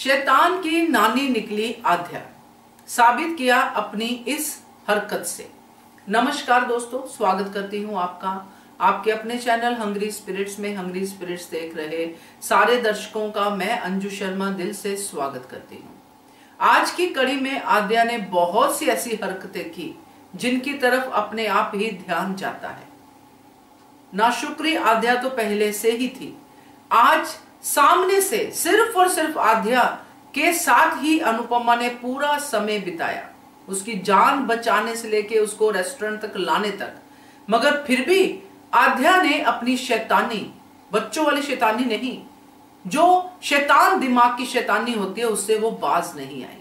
शैतान की नानी निकली आध्या। साबित किया अपनी इस हरकत से। नमस्कार दोस्तों, स्वागत करती हूँ आपका। आपके अपने चैनल हंग्री स्पिरिट्स में हंग्री स्पिरिट्स देख रहे सारे दर्शकों का मैं अंजू शर्मा दिल से स्वागत करती हूँ। आज की कड़ी में आद्या ने बहुत सी ऐसी हरकतें की जिनकी तरफ़ अपने आप ही ध्यान जाता है। नाशुक्री आद्या तो पहले से ही थी। आज सामने से सिर्फ़ और सिर्फ़ आध्या के साथ ही अनुपमा ने पूरा समय बिताया। उसकी जान बचाने से लेके उसको रेस्टोरेंट तक लाने तक। मगर फिर भी आध्या ने अपनी शैतानी, बच्चों वाली शैतानी नहीं, जो शैतान दिमाग की शैतानी होती है, उससे वो बाज नहीं आई।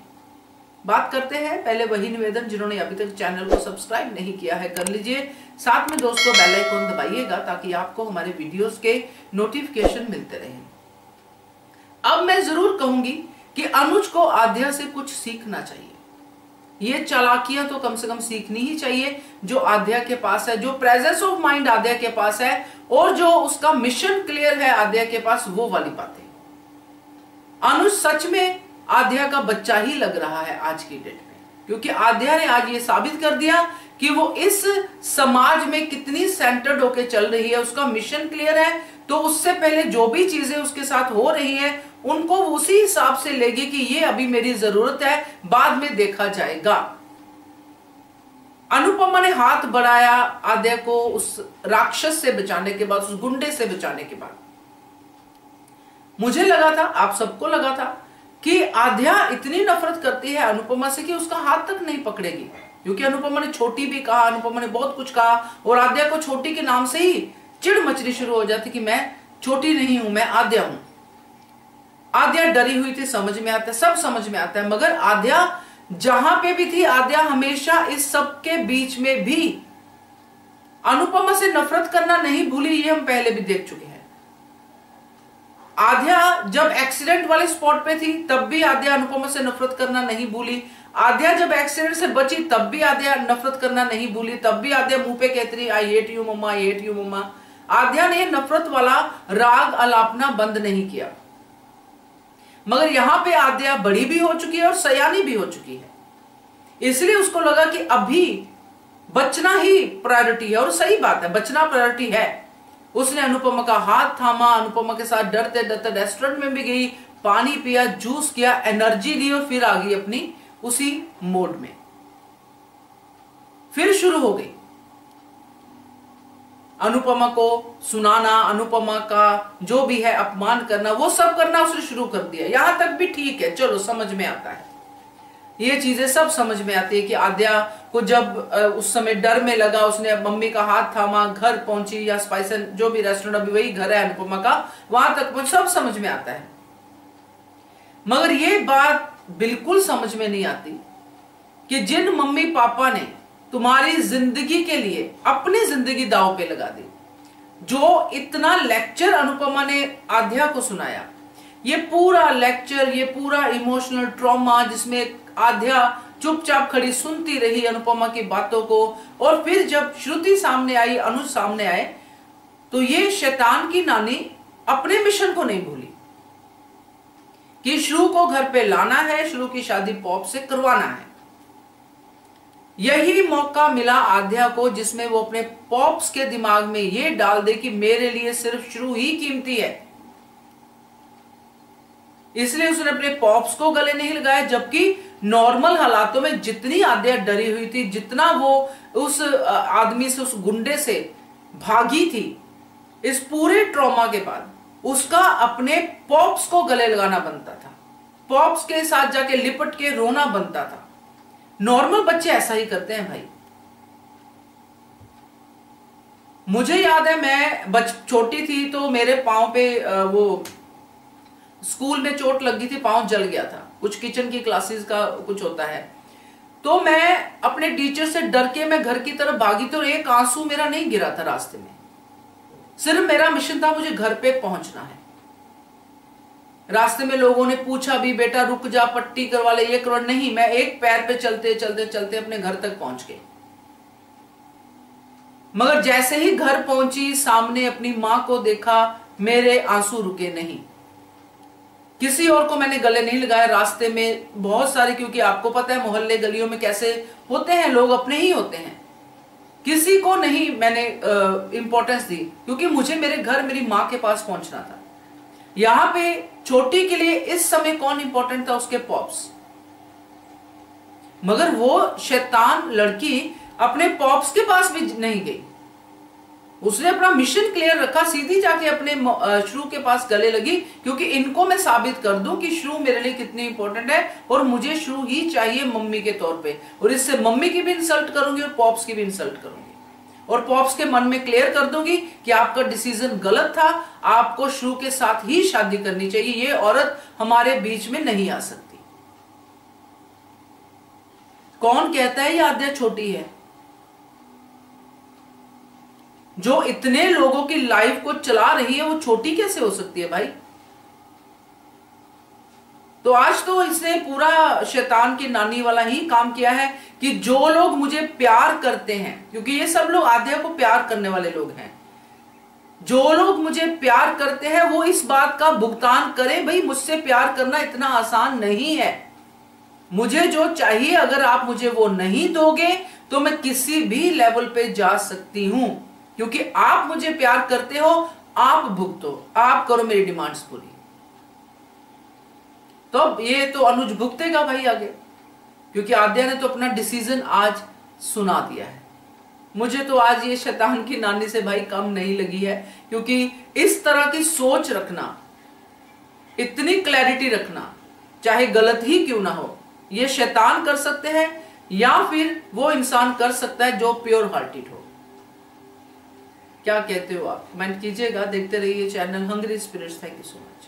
बात करते हैं पहले वही निवेदन जिन्होंने अभी तक चैनल को सब्सक्राइब नहीं किया है, कर लीजिए। साथ में दोस्तों बेल आइकन दबाइएगा ताकि आपको हमारे वीडियोस के नोटिफिकेशन मिलते रहें। अब मैं ज़रूर कहूँगी कि अनुज को आध्या से कुछ सीखना चाहिए। ये चालाकियाँ तो कम से कम सीखनी ही चाहिए, जो आध्या के पास है, जो प्रेजेंस ऑफ़ माइंड आध्या के पास है, और जो उसका मिशन क्लियर है आध्या के पास, वो वाली बातें। अनुज सच में आध्या का बच्चा ही लग रहा है आज की डेट में, क्योंकि आध्या ने आज ये साबित कर दिया कि वो इस समाज में कितनी सेंटर्ड होके चल रही है, उसका मिशन क्लियर है तो उससे पहले जो भी चीज़ें उसके साथ हो रही हैं उनको उसी हिसाब से लेगी कि ये अभी मेरी ज़रूरत है, बाद में देखा जाएगा। अनुपमा ने हाथ बढ़ाया आद्या को उस राक्षस से बचाने के बाद, उस गुंडे से बचाने के बाद। मुझे लगा था, आप सबको लगा था, कि आध्या इतनी नफरत करती है अनुपमा से कि उसका हाथ तक नहीं पकड़ेगी। क्योंकि अनुपमा ने छोटी भी कहा, अनुपमा ने बहुत कुछ कहा, और आद्या को छोटी के नाम से ही चिड़ मचनी शुरू हो जाती कि मैं छोटी नहीं हूँ, मैं आद्या हूँ। आद्या डरी हुई थी, समझ में आता है सब समझ में आता है, मगर आद्या जहाँ पे भी थी, आद्या हमेशा इस सब के बीच में भी। अनुपमा से नफरत करना नहीं भूली, ये हम पहले भी देख चुके हैं। आद्या जब एक्सीडेंट वाले स्पॉट पे थी, तब भी आद्या अनुपमा से नफरत करना नहीं भूली। आद्या जब एक्सीडेंट से बची, तब भी आद्या नफरत करना नहीं भूली। तब भी आद्या मुँह पे कहती I hate you mamma I you mamma Adya ने नफरत वाला राग अलापना बंद नहीं किया। मगर यहाँ पे आद्या बड़ी भी हो चुकी है और सयानी भी हो चुकी है। इसलिए उसको लगा कि अभी बचना ही प्रायोरिटी है और सही बात है, बचना प्रायोरिटी है। उसने अनुपमा का हाथ थामा, अनुपमा के साथ डरते डरते रेस्टोरेंट में भी गई, पानी पिया जूस किया एनर्जी दी और फिर आ गई अपनी उसी मोड में। फिर शुरू हो गई। अनुपमा को सुनाना, अनुपमा का जो भी है अपमान करना, वो सब करना उसने शुरू कर दिया। यहाँ तक भी ठीक है। चलो, समझ में आता है। ये चीज़ें सब समझ में आती है कि आद्या को जब उस समय डर में लगा, उसने मम्मी का हाथ थामा, घर पहुँची या स्पाइसन जो भी रेस्टोरेंट अभी वही घर है अनुपमा का, वहाँ तक पहुँच, सब समझ में आता है। मगर ये बात बिल्कुल समझ में नहीं आती कि जिन मम्मी पापा ने तुम्हारी ज़िंदगी के लिए, अपनी ज़िंदगी दाव पे लगा दी। जो इतना लेक्चर अनुपमा ने आध्या को सुनाया, ये पूरा लेक्चर ये पूरा इमोशनल ट्रॉमा जिसमें आध्या चुपचाप खड़ी सुनती रही अनुपमा की बातों को, और फिर जब श्रुति सामने आई, अनुज सामने आए तो ये शैतान की नानी अपने मिशन को नहीं भूली। कि श्रु को घर पे लाना है, श्रु की शादी पॉप से करवाना है। यही मौका मिला आध्या को, जिसमें वो अपने पॉप्स के दिमाग में ये डाल दे कि मेरे लिए सिर्फ़ शुरू ही कीमती है। इसलिए उसने अपने पॉप्स को गले नहीं लगाया जबकि नॉर्मल हालातों में जितनी आध्या डरी हुई थी, जितना वो उस आदमी से, उस गुंडे से भागी थी, इस पूरे ट्रॉमा के बाद उसका अपने पॉप्स को गले लगाना बनता था। पॉप्स के साथ जाके लिपट के रोना बनता था। नॉर्मल बच्चे ऐसा ही करते हैं भाई। मुझे याद है, मैं बच, छोटी थी तो मेरे पाँव पे वो स्कूल में चोट लग थी, पाँव जल गया था। कुछ किचन की क्लासेस का कुछ होता है। तो मैं अपने टीचर से डर के मैं घर की तरफ़ भागी तो एक आँसू मेरा नहीं गिरा था रास्ते में। सिर्फ़ मेरा मिशन था मुझे घर पे पहुँचना है। रास्ते में लोगों ने पूछा भी, बेटा, रुक जा, पट्टी करवा ले, ये करोड़ नहीं, मैं एक पैर पे चलते चलते चलते अपने घर तक पहुँच गए मगर जैसे ही घर पहुँची, सामने अपनी माँ को देखा, मेरे आँसू रुके नहीं। किसी और को मैंने गले नहीं लगाया रास्ते में बहुत सारे, क्योंकि आपको पता है मोहल्ले गलियों में कैसे होते हैं, लोग अपने ही होते हैं। किसी को नहीं मैंने इंपॉर्टेंस दी, क्योंकि मुझे मेरे घर मेरी माँ के पास पहुँचना था। यहाँ पे छोटी के लिए इस समय कौन इंपॉर्टेंट था उसके पॉप्स मगर वो शैतान लड़की अपने पॉप्स के पास भी नहीं गई। उसने अपना मिशन क्लियर रखा, सीधी जाके अपने श्रू के पास गले लगी, क्योंकि इनको मैं साबित कर दूँ कि श्रू मेरे लिए कितनी इंपॉर्टेंट है और मुझे श्रू ही चाहिए मम्मी के तौर पे। और इससे मम्मी की भी इंसल्ट करूँगी और पॉप्स की भी इंसल्ट करूँगी। और पॉप्स के मन में क्लियर कर दूँगी कि आपका डिसीज़न गलत था, आपको श्रू के साथ ही शादी करनी चाहिए, ये औरत हमारे बीच में नहीं आ सकती। कौन कहता है ये आद्या छोटी है? जो इतने लोगों की लाइफ को चला रही है, वो छोटी कैसे हो सकती है भाई? तो आज तो इसने पूरा शैतान की नानी वाला ही काम किया है कि जो लोग मुझे प्यार करते हैं, क्योंकि ये सब लोग आध्या को प्यार करने वाले लोग हैं, जो लोग मुझे प्यार करते हैं, वो इस बात का भुगतान करें, भाई, मुझसे प्यार करना इतना आसान नहीं है। मुझे जो चाहिए, अगर आप मुझे वो नहीं दोगे तो मैं किसी भी लेवल पे जा सकती हूँ। क्योंकि आप मुझे प्यार करते हो, आप भुगतो, आप करो मेरी डिमांड्स पूरी। तो अब ये तो अनुज भुगतेगा भाई आगे। क्योंकि आद्या ने तो अपना डिसीज़न आज सुना दिया है। मुझे तो आज ये शैतान की नानी से भाई कम नहीं लगी है। क्योंकि इस तरह की सोच रखना, इतनी क्लैरिटी रखना, चाहे गलत ही क्यों ना हो, ये शैतान कर सकते हैं या फिर वो इंसान कर सकता है जो प्योर हार्टेड हो। क्या कहते हो आप? कमेंट कीजिएगा, देखते रहिए channel Hungry Spirits thank you so much